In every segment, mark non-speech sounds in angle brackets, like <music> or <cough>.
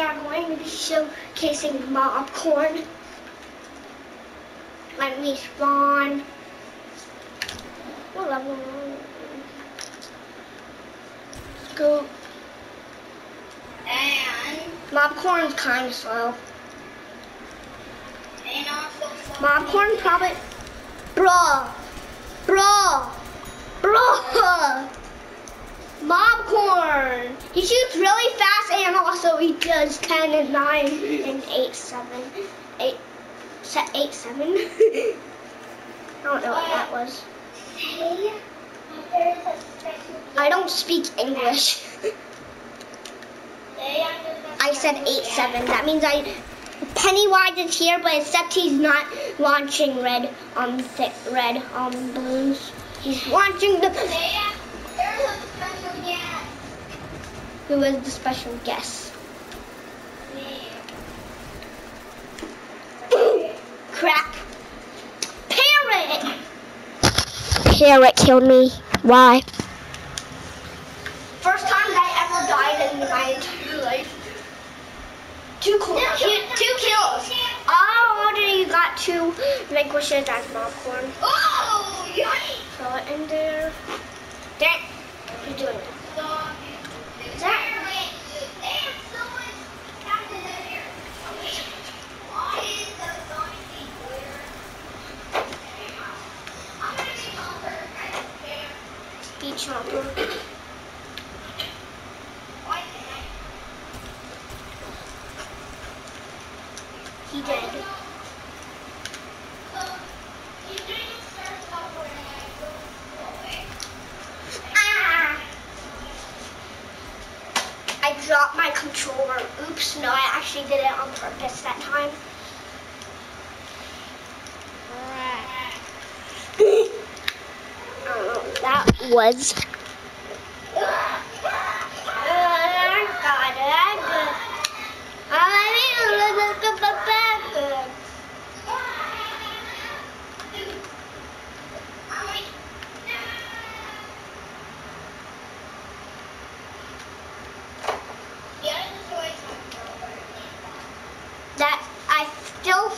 are going to be showcasing Mobcorn. Let me spawn. What level? Scoop. And, Mobcorn's kind of slow. and also Mobcorn probably. Bruh. Bruh. Bruh. Mobcorn. He shoots really fast and also he does 10 and 9 and 8, 7. 8, 8 7. <laughs> I don't know what that was. I don't speak English. <laughs> I said 8 7. That means I. Pennywise is here, but except he's not launching red um red um balloons. He's launching the. Who is the special guest? Crap. Parrot! Parrot killed me. Why? First time I ever died in my entire life. Two, cl- two, two kills. Oh, you got two vanquishes as popcorn. Oh, yikes! Throw it in there. Dang. You're doing it. Is that? Speed chomper. He did. Ah! I dropped my controller. Oops, no, I actually did it on purpose that time. <laughs> Know that was.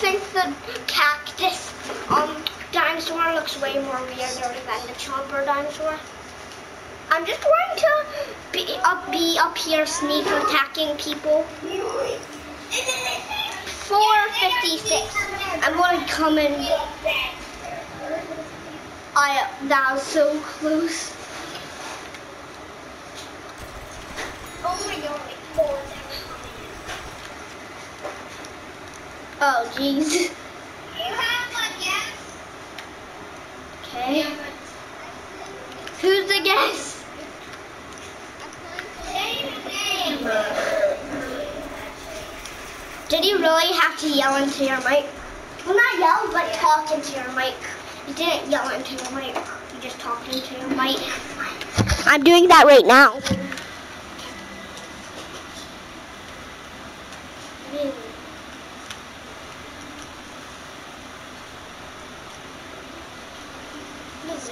Think the cactus um dinosaur looks way more weirder than the chomper dinosaur. I'm just going to be up be up here sneak attacking people. 456. I'm gonna come in. I that was so close. Oh my god, four. Oh jeez. You have a guess? Okay. Who's the name. Did you really have to yell into your mic? Well, not yell, but talk into your mic. You didn't yell into your mic. You just talked into your mic. I'm doing that right now. Really?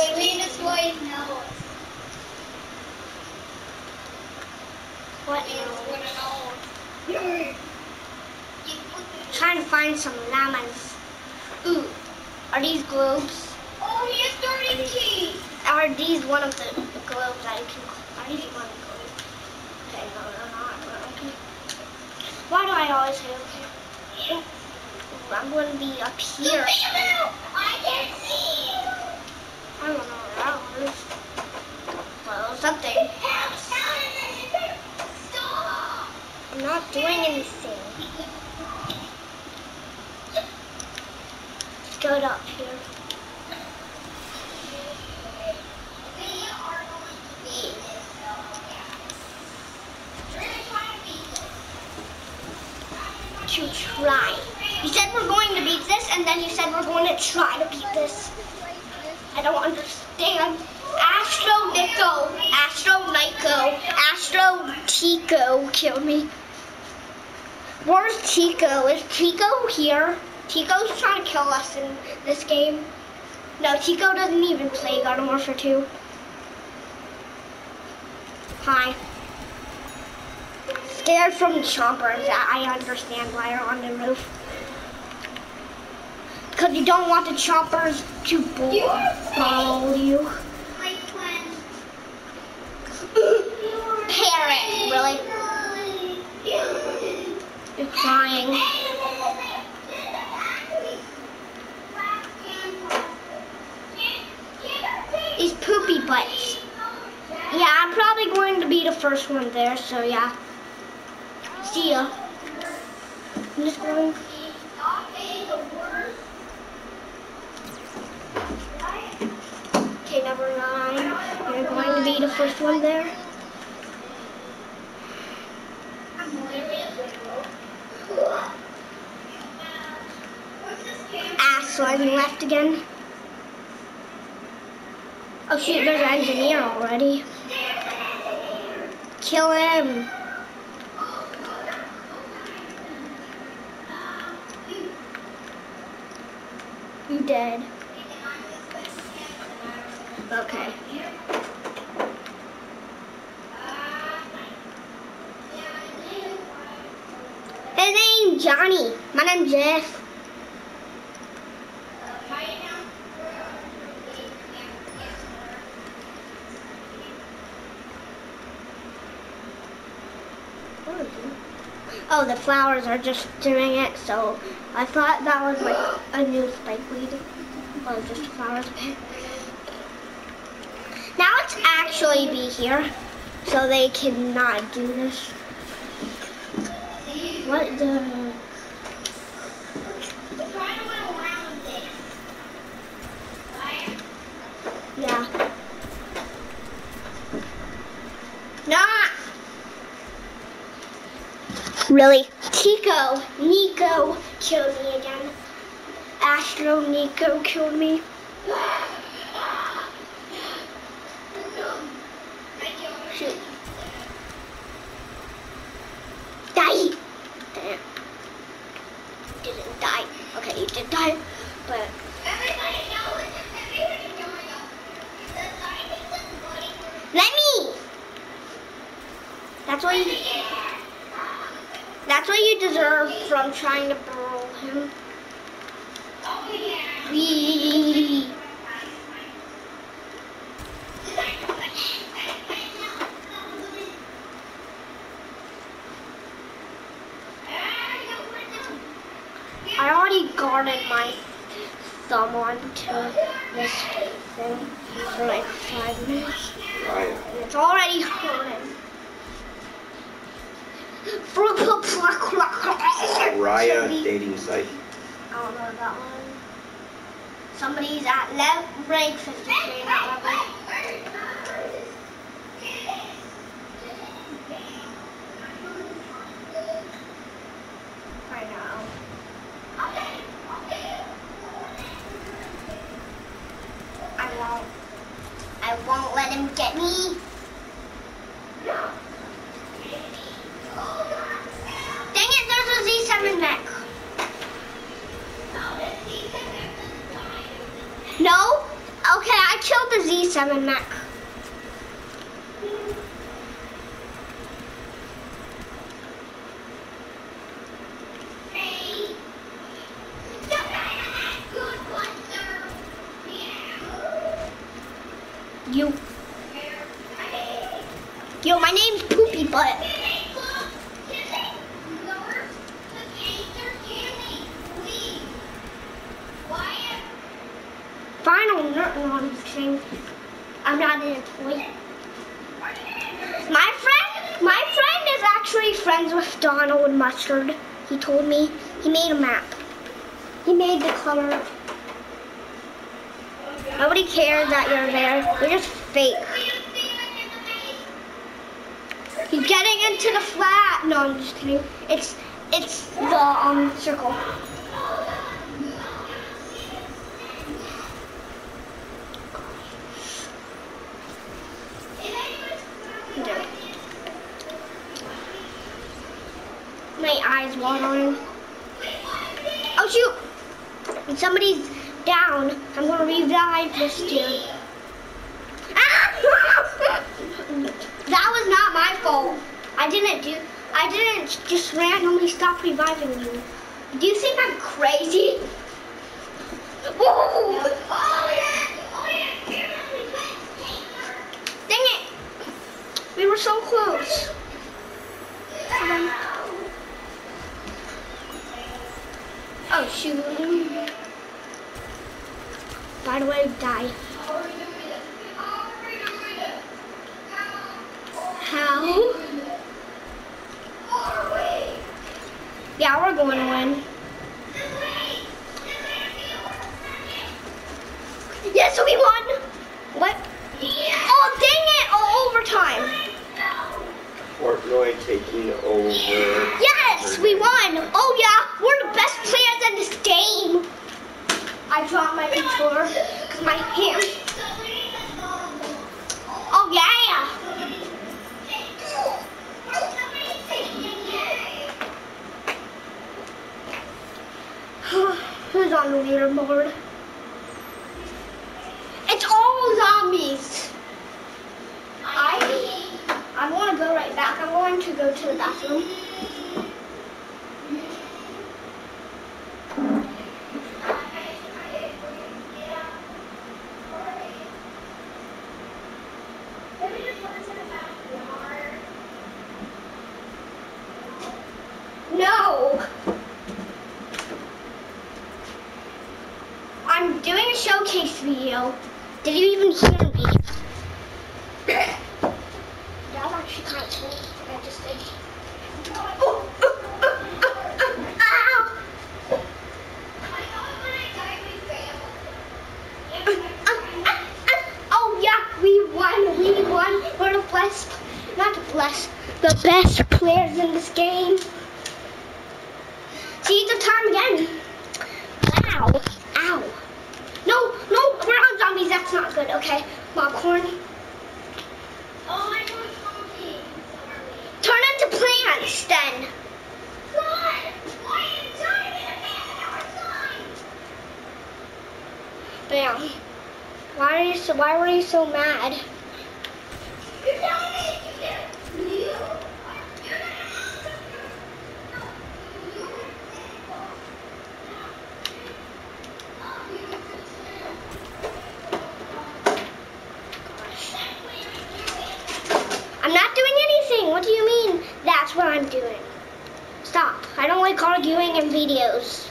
What is this? Selena's voice knows. What It's what it knows. You Trying to find some lemons. Ooh, are these globes? Oh, he has 30 keys. Are these one of the, the globes that you can? Are these one of the globes? Okay, no, they're not. but Okay. Why do I always say okay? I'm going to be up here. I can see. I don't know what that was. Well, something. I'm not doing anything. Let's go up here. To try. You said we're going to beat this, and then you said we're going to try to beat this. I don't understand. Astro Nico, Astro Nico, Astro Tico killed me. Where's Tico? Is Tico here? Tico's trying to kill us in this game. No, Tico doesn't even play Garden Warfare 2. Hi. scared from chompers. I understand why you're on the roof. Because you don't want the chompers to follow you. My friend. <coughs> Parrot, really? You're crying. These poopy butts. Yeah, I'm probably going to be the first one there, so yeah. See ya. I'm just going. Number nine. You're going to be the first one there. Ah, Ass sliding left again. Oh shoot, there's an engineer already. Kill him. You dead. Okay. His name's Johnny. My name's Jeff. Oh, the flowers are just doing it, so I thought that was like a new spike weed. Well, just flowers. Now let's actually be here, so they cannot do this. What the? Yeah. Really? Tico, Nico killed me again. Astro Nico killed me. Shoot. Die! Damn. Didn't die. Okay, he did die, but let me! That's what you that's what you deserve from trying to burrow him. Wee. I already guarded my thumb onto this thing for like five minutes. Ryan. And it's already hurting. Raya Somebody- dating site. I don't know that one. Somebody's at left rank 53 that level. I know. I won't. I won't let him get me. Dang it, there's a Z7 mech. No? Okay, I killed the Z7 mech. You. Yo, my name's Poopy Butt. Final thing. I'm not in a toy. My friend, my friend is actually friends with Donald Mustard. He told me he made a map. He made the color. Nobody cares that you're there. You're just fake. He's getting into the flat. No, I'm just kidding. It's it's the um circle. There. My eyes watering. Oh shoot! And somebody's down. I'm gonna revive this dude. Ah! <laughs> that was not my fault. I didn't do. I didn't just randomly stop reviving you. Do you think I'm crazy? Whoa! Dang it! We were so close. Oh shoot. By the way, die. How? Yeah, we're going to win. Yes, we won. What? Oh, dang it! Oh, overtime. Portnoy taking over. Yes, we won. Oh yeah, we're the best players in this game. I dropped my controller because my hand. Oh yeah. <sighs> Who's on the leaderboard? It's all zombies. I I want to go right back. I'm going to go to the bathroom. No. I'm doing a showcase video. Did you even hear me? That was actually kind of cool. what I just did. Ow! Oh yeah, we won. We won. We're the best, not the best, the best players in this game. See the time again. Ow! Ow! No, no, we're on zombies. That's not good. Okay, popcorn. Oh, my phone's faulty. Turn into plants then. God, why are you turning into plants outside? Bam. Why are you so? Why were you so mad? I'm not doing anything. What do you mean? That's what I'm doing. Stop. I don't like arguing in videos.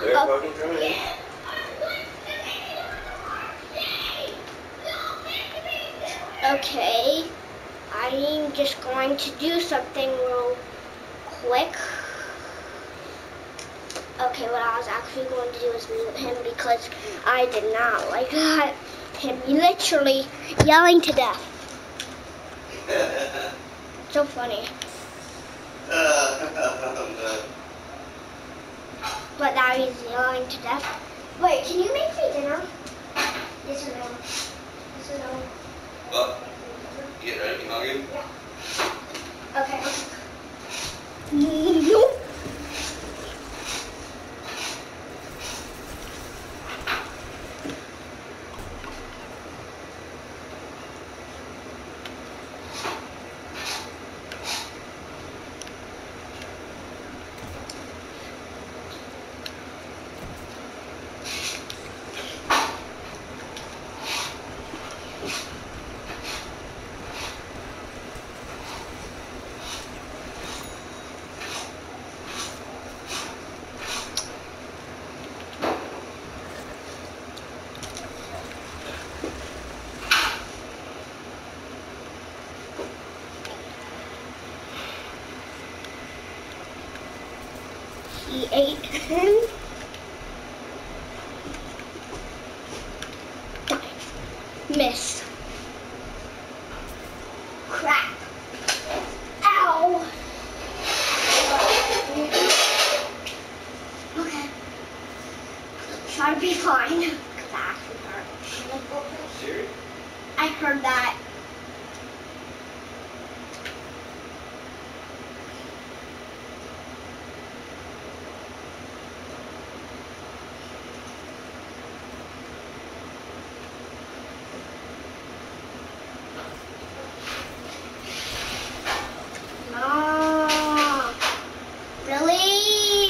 They're Oh. fucking coming. Okay. I'm just going to do something real quick. Okay, what I was actually going to do is mute him because I did not like that. Him literally yelling to death. So funny. But now he's yelling to death. Wait, can you make me dinner? Yes or no? Yes or no? Well, get ready, you hungry? Okay. Nope. <laughs> He ate him. Miss. Crap. Ow. Okay. Oh, be fine. Because Ashley hurt. Serious? I heard that. No. Really?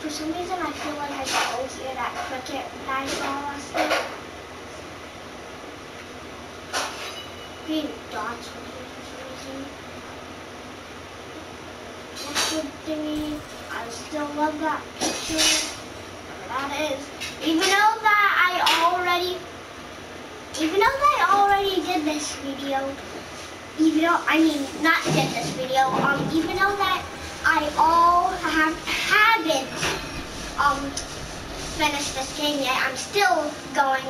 For some reason, I feel like I still hear that cricket that I saw last night. Green dots for some reason. That's thingy. I still love that picture. That is. Even though that I already, even though I already did this video, even though, I mean, not did this video, um, even though that I all have, haven't, um, finished this game yet, I'm still going